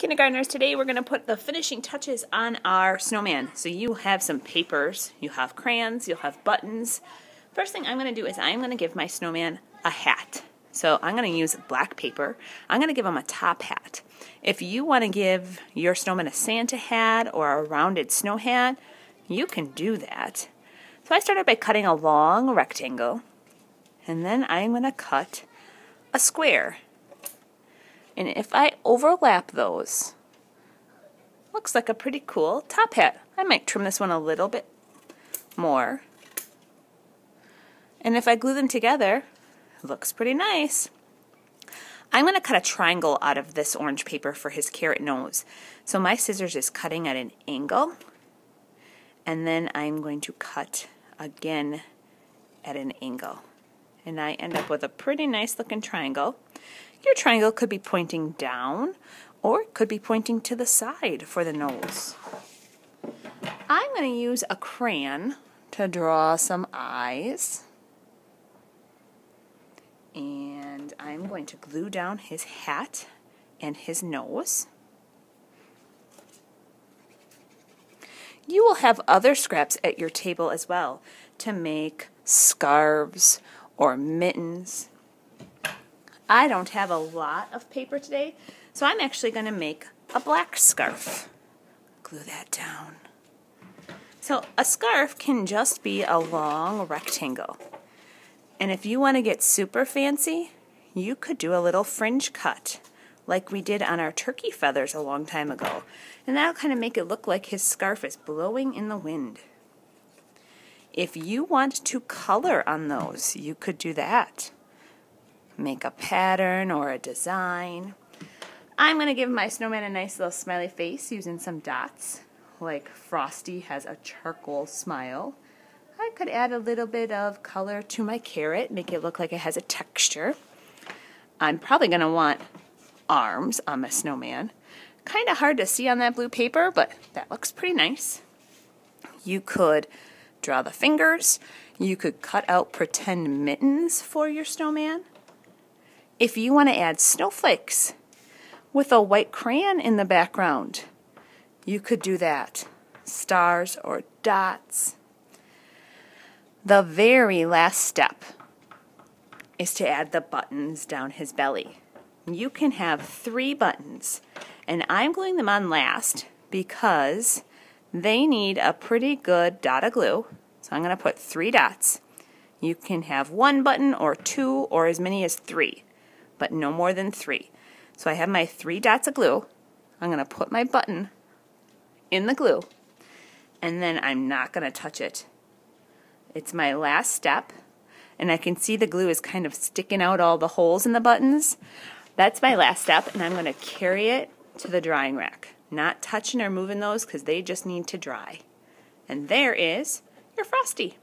Kindergartners, today we're going to put the finishing touches on our snowman. So you have some papers, you have crayons, you'll have buttons. First thing I'm going to do is I'm going to give my snowman a hat. So I'm going to use black paper. I'm going to give him a top hat. If you want to give your snowman a Santa hat or a rounded snow hat, you can do that. So I started by cutting a long rectangle, and then I'm going to cut a square. And if I overlap those, looks like a pretty cool top hat. I might trim this one a little bit more. And if I glue them together, looks pretty nice. I'm going to cut a triangle out of this orange paper for his carrot nose. So my scissors is cutting at an angle. And then I'm going to cut again at an angle. And I end up with a pretty nice looking triangle. Your triangle could be pointing down or it could be pointing to the side for the nose. I'm going to use a crayon to draw some eyes. And I'm going to glue down his hat and his nose. You will have other scraps at your table as well to make scarves or mittens I don't have a lot of paper today, so I'm actually going to make a black scarf. Glue that down. So a scarf can just be a long rectangle. And if you want to get super fancy, you could do a little fringe cut like we did on our turkey feathers a long time ago. And that'll kind of make it look like his scarf is blowing in the wind. If you want to color on those, you could do that make a pattern or a design. I'm going to give my snowman a nice little smiley face using some dots, like Frosty has a charcoal smile. I could add a little bit of color to my carrot, make it look like it has a texture. I'm probably going to want arms on my snowman. Kind of hard to see on that blue paper, but that looks pretty nice. You could draw the fingers. You could cut out pretend mittens for your snowman. If you want to add snowflakes with a white crayon in the background, you could do that. Stars or dots. The very last step is to add the buttons down his belly. You can have three buttons, and I'm gluing them on last because they need a pretty good dot of glue. So I'm going to put three dots. You can have one button or two or as many as three but no more than three. So I have my three dots of glue. I'm going to put my button in the glue, and then I'm not going to touch it. It's my last step, and I can see the glue is kind of sticking out all the holes in the buttons. That's my last step, and I'm going to carry it to the drying rack. Not touching or moving those because they just need to dry. And there is your Frosty.